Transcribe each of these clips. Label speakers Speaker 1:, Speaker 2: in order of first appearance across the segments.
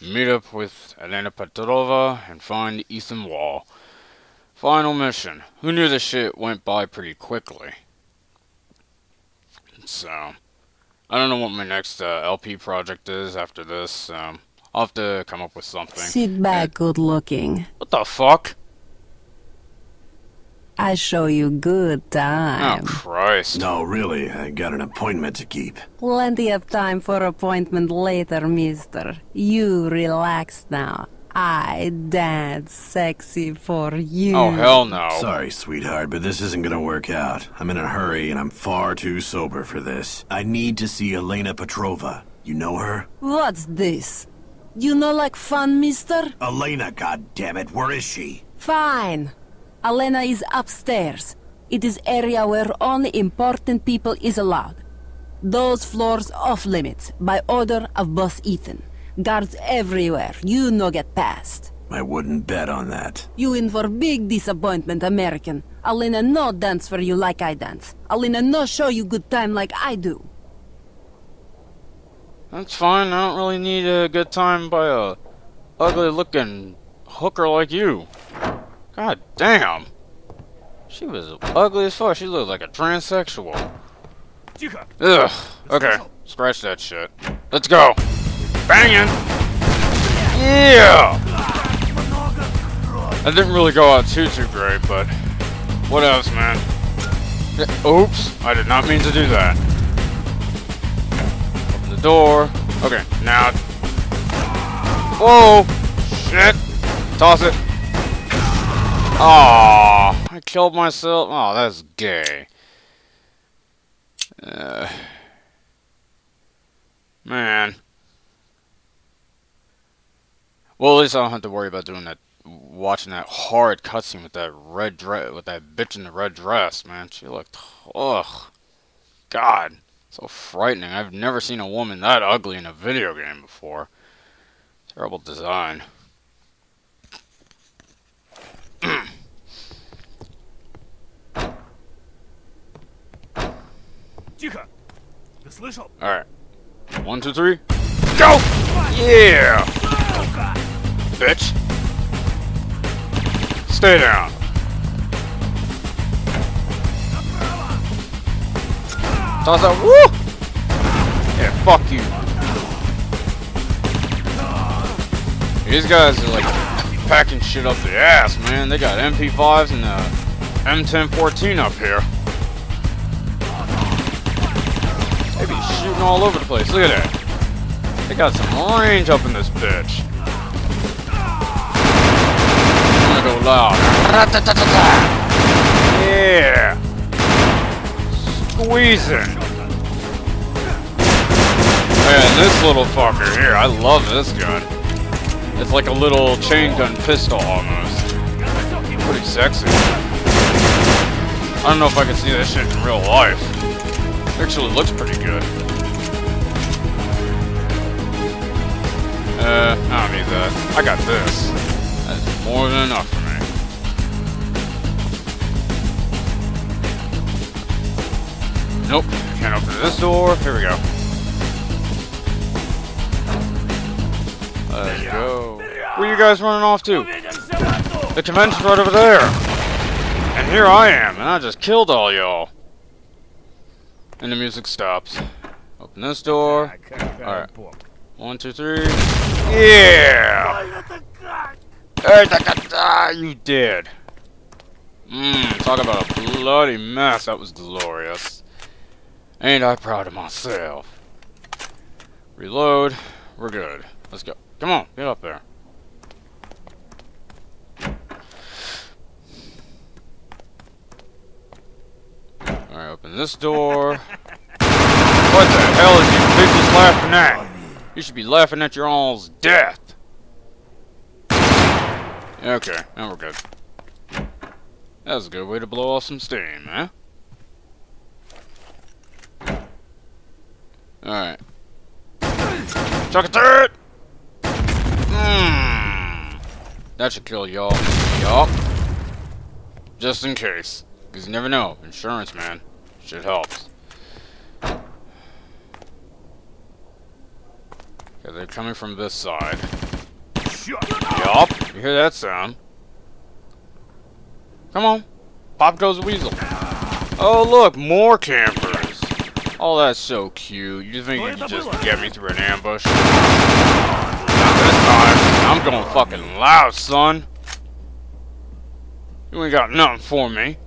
Speaker 1: Meet up with Elena Petrova and find Ethan Wall. Final mission. Who knew this shit went by pretty quickly? So, I don't know what my next uh, LP project is after this. Um, I'll have to come up with something.
Speaker 2: Sit back, good looking.
Speaker 1: What the fuck?
Speaker 2: I show you good
Speaker 1: oh,
Speaker 2: time. Oh.
Speaker 1: Christ.
Speaker 3: No, really, I got an appointment to keep.
Speaker 2: Plenty of time for appointment later, mister. You relax now. I dance sexy for you.
Speaker 1: Oh, hell no.
Speaker 3: Sorry, sweetheart, but this isn't gonna work out. I'm in a hurry and I'm far too sober for this. I need to see Elena Petrova. You know her?
Speaker 2: What's this? You know like fun, mister?
Speaker 3: Elena, goddammit, where is she?
Speaker 2: Fine. Elena is upstairs. It is area where only important people is allowed. Those floors off limits by order of boss Ethan. Guards everywhere. You no get past.
Speaker 3: I wouldn't bet on that.
Speaker 2: You in for big disappointment, American. Elena no dance for you like I dance. Elena no show you good time like I do.
Speaker 1: That's fine. I don't really need a good time by a ugly looking hooker like you. God damn. She was ugly as fuck. She looked like a transsexual. Ugh. Okay. Scratch that shit. Let's go. Banging. Yeah. That didn't really go out too, too great, but what else, man? Oops. I did not mean to do that. Open the door. Okay, now. Whoa! Shit! Toss it. Aw, I killed myself. Oh, that's gay. Uh, man. Well, at least I don't have to worry about doing that, watching that hard cutscene with that red dress, with that bitch in the red dress, man. She looked, ugh, God, so frightening. I've never seen a woman that ugly in a video game before. Terrible design. Alright. One, two, three. Go! Yeah! Bitch. Stay down. Toss that. Woo! Yeah, fuck you. These guys are like packing shit up the ass, man. They got MP5s and uh, M1014 up here. Be shooting all over the place. Look at that. They got some range up in this bitch. I'm gonna go loud. Yeah. Squeezing. Man, this little fucker here. I love this gun. It's like a little chain gun pistol almost. Pretty sexy. I don't know if I can see that shit in real life. Actually looks pretty good. Uh, I don't need that. I got this. That's more than enough for me. Nope. Can't open this door. Here we go. Let's go. Where you guys running off to? The convention's right over there. And here I am, and I just killed all y'all. And the music stops. Open this door. Alright. One, two, three. Yeah! You did. Mmm, talk about a bloody mess. That was glorious. Ain't I proud of myself. Reload. We're good. Let's go. Come on, get up there. Alright, open this door. What the hell is you bitches laughing at? You should be laughing at your all's death. Okay, now we're good. That was a good way to blow off some steam, huh? Alright. Chuck it third! Mmm. That should kill y'all. Yup. Just in case. Because you never know. Insurance, man. Shit helps. Okay, they're coming from this side. Yup, you hear that sound. Come on. Pop goes the weasel. Oh, look, more campers. Oh, that's so cute. You think you can just get me through an ambush? Not this time. I'm going fucking loud, son. You ain't got nothing for me.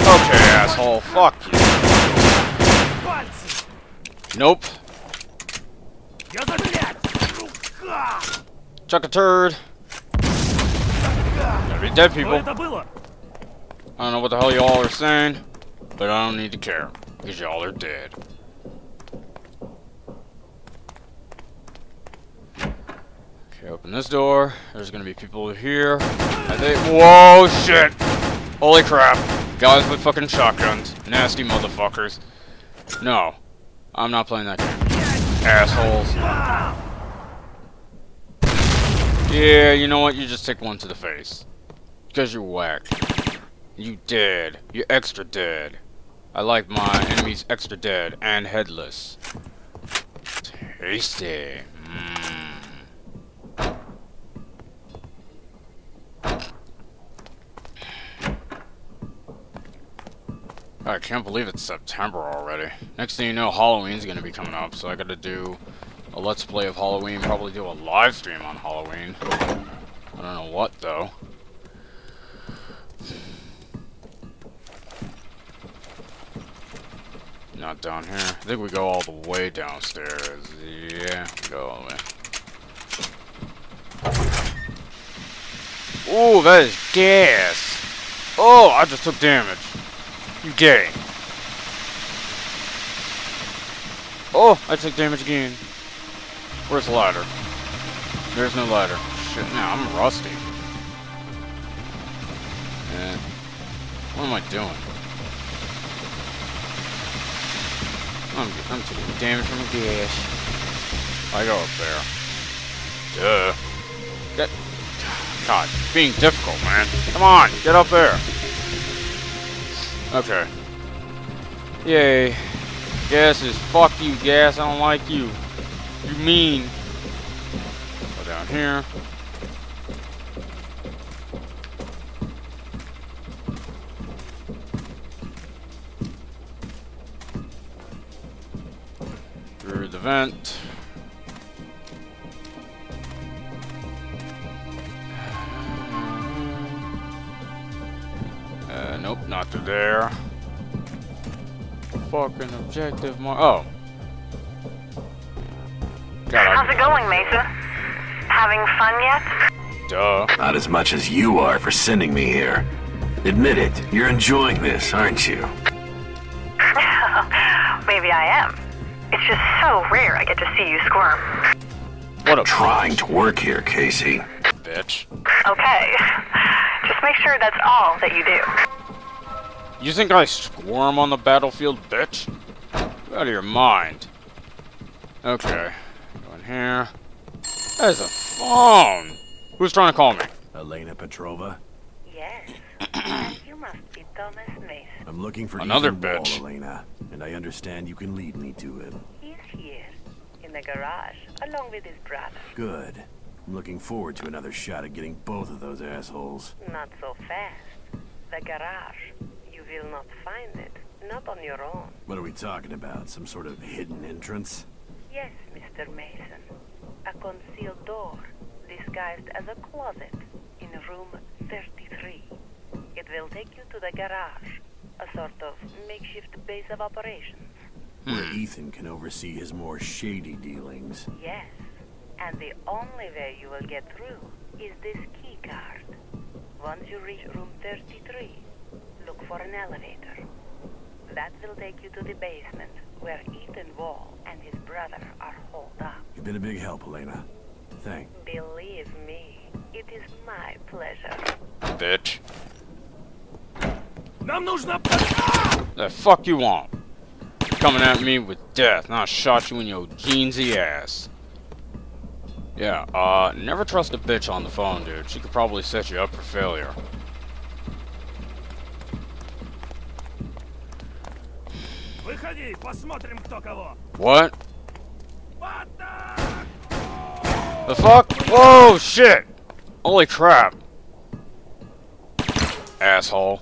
Speaker 1: Okay, asshole. Fuck you. Nope. Chuck a turd. There'll be dead people. I don't know what the hell y'all are saying, but I don't need to care, because y'all are dead. Okay, open this door. There's gonna be people here. I think- Whoa, shit! Holy crap. Guys with fucking shotguns. Nasty motherfuckers. No. I'm not playing that game. Assholes. Yeah, you know what? You just take one to the face. Because you're whack. You dead. You're extra dead. I like my enemies extra dead and headless. Tasty. Mmm. I can't believe it's September already. Next thing you know, Halloween's gonna be coming up, so I gotta do a Let's Play of Halloween, probably do a live stream on Halloween. I don't know what, though. Not down here. I think we go all the way downstairs. Yeah, go all the way. Ooh, that is gas. Oh, I just took damage. You gay. Oh, I took damage again. Where's the ladder? There's no ladder. Shit, now I'm rusty. Eh. What am I doing? I'm, I'm taking damage from gas. I go up there. Duh. Get. God, being difficult, man. Come on, get up there. Okay. Yay. Gas is fuck you, gas. I don't like you. You mean. Go down here. Through the vent. Nope, not there. Fucking objective mar- Oh. God,
Speaker 2: How's it going, Mesa? Having fun yet?
Speaker 1: Duh.
Speaker 3: Not as much as you are for sending me here. Admit it, you're enjoying this, aren't you?
Speaker 2: Maybe I am. It's just so rare I get to see you squirm.
Speaker 1: What a
Speaker 3: Trying to work here, Casey.
Speaker 1: bitch.
Speaker 2: Okay. Just make sure that's all that you do.
Speaker 1: You think I squirm on the battlefield, bitch? You're out of your mind. Okay. Go in here. There's a phone. Who's trying to call me?
Speaker 3: Elena Petrova?
Speaker 2: Yes. you must be Thomas Mason.
Speaker 3: I'm looking for
Speaker 1: Another
Speaker 3: Ethan Wall,
Speaker 1: bitch.
Speaker 3: Elena, and I understand you can lead me to him.
Speaker 2: He's here, in the garage, along with his brother.
Speaker 3: Good. I'm looking forward to another shot at getting both of those assholes.
Speaker 2: Not so fast. The garage. You will not find it. Not on your own.
Speaker 3: What are we talking about? Some sort of hidden entrance?
Speaker 2: Yes, Mr. Mason. A concealed door, disguised as a closet, in room 33. It will take you to the garage, a sort of makeshift base of operations.
Speaker 3: Where Ethan can oversee his more shady dealings.
Speaker 2: Yes, and the only way you will get through is this key card. Once you reach room 33, look for an elevator. That will take you to the basement, where Ethan Wall and his brother are holed up.
Speaker 3: You've been a big help, Elena. Thanks.
Speaker 2: Believe me, it is my pleasure.
Speaker 1: Bitch.
Speaker 4: Нам нужно...
Speaker 1: The fuck you want? Coming at me with death, and I'll shot you in your jeansy ass. Yeah, uh, never trust a bitch on the phone, dude. She could probably set you up for failure.
Speaker 5: Выходи, посмотрим, кто кого.
Speaker 1: What?
Speaker 5: Атак!
Speaker 1: The fuck? Whoa, shit! Holy crap. Asshole.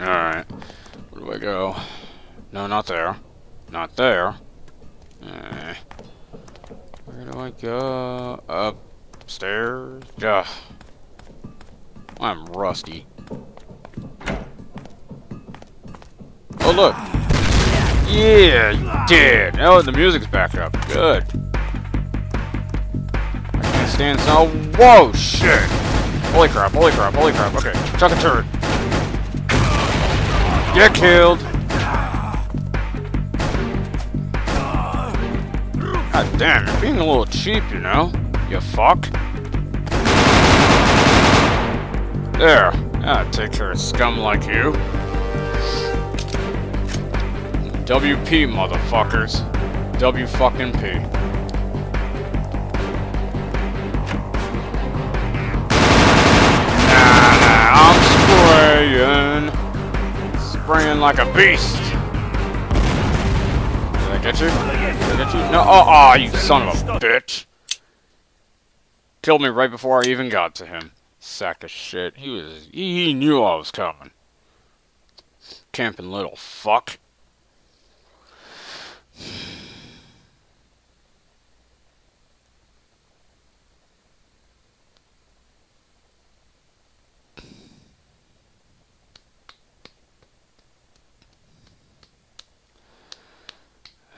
Speaker 1: Alright. Where do I go? No, not there. Not there. Eh. Where do I go? Upstairs? Ugh. I'm rusty. Oh look! Yeah, you did! Oh, the music's back up. Good. I can't stand so. Whoa, shit! Holy crap, holy crap, holy crap. Okay, chuck a turret. Get killed! God damn, you're being a little cheap, you know? You fuck. There. Ah, take care of scum like you. WP, motherfuckers. W fucking P. Nah, nah, I'm spraying. Spraying like a beast. Did I get you? Did I get you? No, oh, oh, you son of a bitch. Killed me right before I even got to him. Sack of shit. He was, he, knew I was coming. Camping little fuck.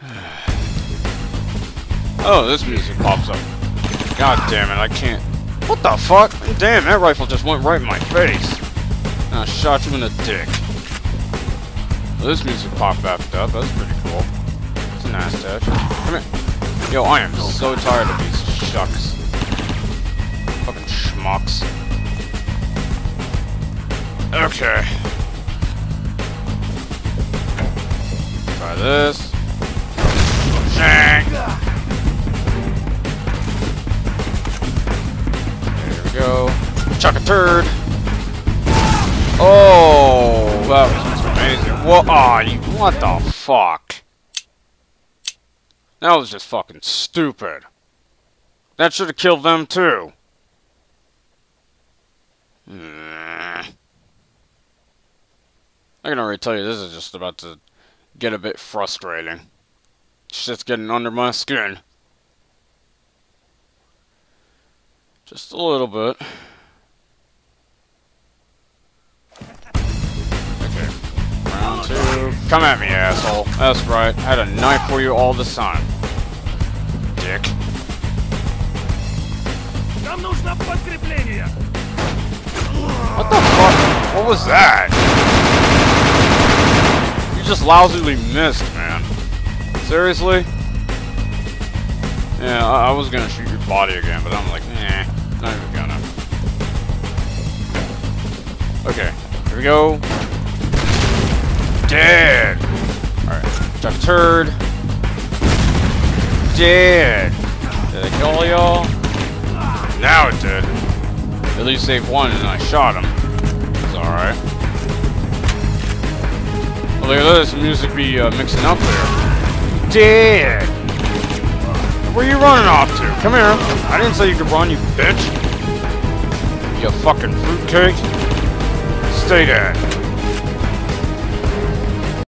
Speaker 1: Oh, this music pops up. God damn it, I can't. What the fuck? Damn, that rifle just went right in my face. And I shot you in the dick. Well, this music popped back up. That's pretty cool. It's a nice touch. Come here. Yo, I am so tired of these shucks. Fucking schmucks. Okay. Try this. Zang! Go. Chuck a turd. Oh, that was amazing. What? Aw, you. What the fuck? That was just fucking stupid. That should have killed them too. I can already tell you this is just about to get a bit frustrating. Shit's getting under my skin. Just a little bit. Okay. Round two. Come at me, asshole. That's right. I had a knife for you all the time. Dick. What the fuck? What was that? You just lousily missed, man. Seriously? Yeah, I, I was gonna shoot your body again, but I'm like, nah not even gonna. Okay, here we go. Dead! Alright, Turd. Dead! Did I kill y'all? Now it did. At least saved one and I shot him. It's alright. Look at this music be uh, mixing up there. Dead! Where you running off? Come here. I didn't say you could run, you bitch. You fucking fruitcake. Stay dead.